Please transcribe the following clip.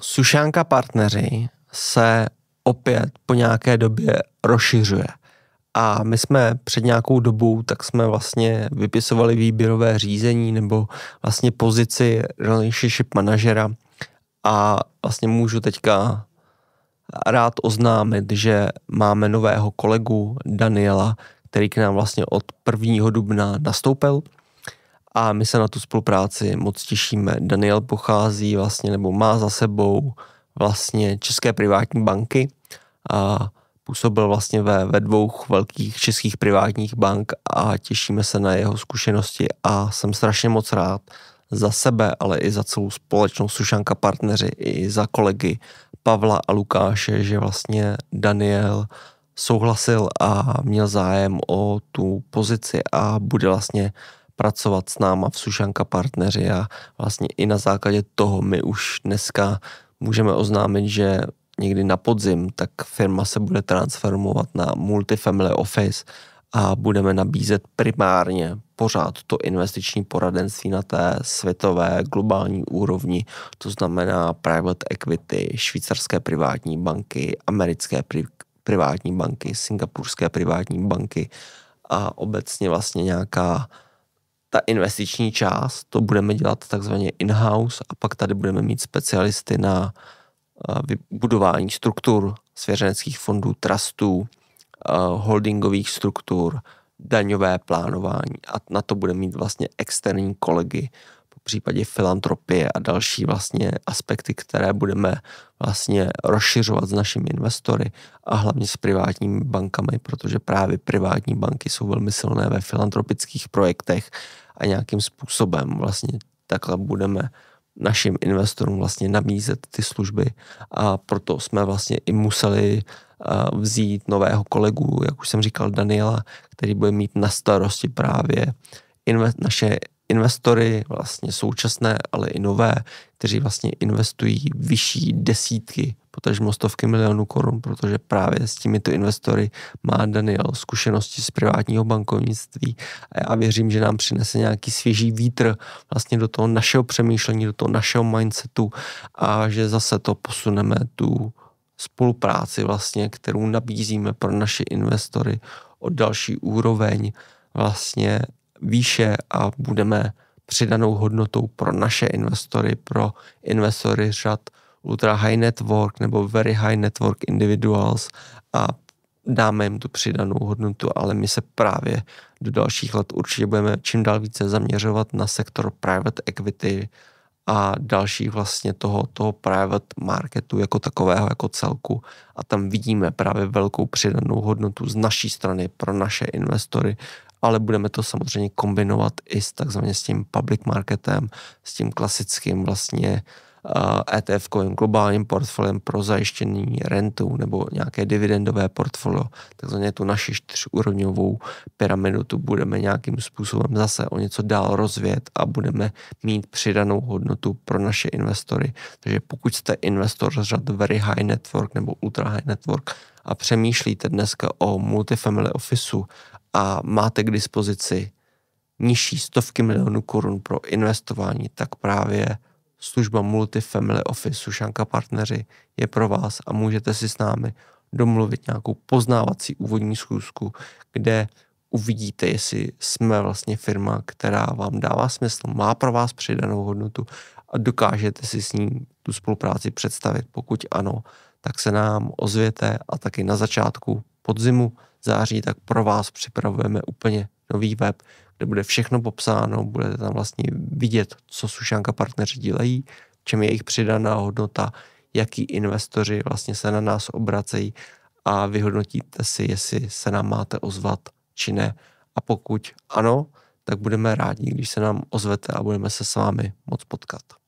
Sušánka partneři se opět po nějaké době rozšiřuje. A my jsme před nějakou dobou, tak jsme vlastně vypisovali výběrové řízení nebo vlastně pozici relationship manažera a vlastně můžu teďka rád oznámit, že máme nového kolegu Daniela, který k nám vlastně od 1. dubna nastoupil a my se na tu spolupráci moc těšíme. Daniel pochází vlastně nebo má za sebou vlastně České privátní banky a působil vlastně ve, ve dvou velkých českých privátních bank a těšíme se na jeho zkušenosti a jsem strašně moc rád za sebe, ale i za celou společnost Sušanka partneři, i za kolegy Pavla a Lukáše, že vlastně Daniel souhlasil a měl zájem o tu pozici a bude vlastně pracovat s náma v Sušanka partneři a vlastně i na základě toho my už dneska můžeme oznámit, že někdy na podzim, tak firma se bude transformovat na multifamily office a budeme nabízet primárně pořád to investiční poradenství na té světové globální úrovni, to znamená private equity, švýcarské privátní banky, americké pri- privátní banky, singapurské privátní banky a obecně vlastně nějaká ta investiční část, to budeme dělat takzvaně in-house a pak tady budeme mít specialisty na vybudování struktur svěřeneckých fondů, trustů, holdingových struktur, daňové plánování a na to bude mít vlastně externí kolegy, po případě filantropie a další vlastně aspekty, které budeme vlastně rozšiřovat s našimi investory a hlavně s privátními bankami, protože právě privátní banky jsou velmi silné ve filantropických projektech a nějakým způsobem vlastně takhle budeme našim investorům vlastně nabízet ty služby. A proto jsme vlastně i museli vzít nového kolegu, jak už jsem říkal, Daniela, který bude mít na starosti právě naše investory, vlastně současné, ale i nové, kteří vlastně investují vyšší desítky, potažmo stovky milionů korun, protože právě s těmito investory má Daniel zkušenosti z privátního bankovnictví. A já věřím, že nám přinese nějaký svěží vítr vlastně do toho našeho přemýšlení, do toho našeho mindsetu a že zase to posuneme tu spolupráci vlastně, kterou nabízíme pro naše investory o další úroveň vlastně výše a budeme přidanou hodnotou pro naše investory, pro investory řad ultra high network nebo very high network individuals a dáme jim tu přidanou hodnotu, ale my se právě do dalších let určitě budeme čím dál více zaměřovat na sektor private equity a dalších vlastně toho, toho private marketu jako takového, jako celku. A tam vidíme právě velkou přidanou hodnotu z naší strany pro naše investory ale budeme to samozřejmě kombinovat i s takzvaně s tím public marketem, s tím klasickým vlastně ETF-kovým globálním portfoliem pro zajištění rentu nebo nějaké dividendové portfolio, takzvaně tu naši čtyřúrovňovou pyramidu tu budeme nějakým způsobem zase o něco dál rozvět a budeme mít přidanou hodnotu pro naše investory. Takže pokud jste investor z řad very high network nebo ultra high network a přemýšlíte dneska o multifamily officeu a máte k dispozici nižší stovky milionů korun pro investování, tak právě služba Multifamily Office Sušanka partneři je pro vás a můžete si s námi domluvit nějakou poznávací úvodní schůzku, kde uvidíte, jestli jsme vlastně firma, která vám dává smysl, má pro vás přidanou hodnotu a dokážete si s ní tu spolupráci představit. Pokud ano, tak se nám ozvěte a taky na začátku podzimu září, tak pro vás připravujeme úplně nový web, kde bude všechno popsáno, budete tam vlastně vidět, co Sušanka partneři dělají, čem je jejich přidaná hodnota, jaký investoři vlastně se na nás obracejí a vyhodnotíte si, jestli se nám máte ozvat či ne. A pokud ano, tak budeme rádi, když se nám ozvete a budeme se s vámi moc potkat.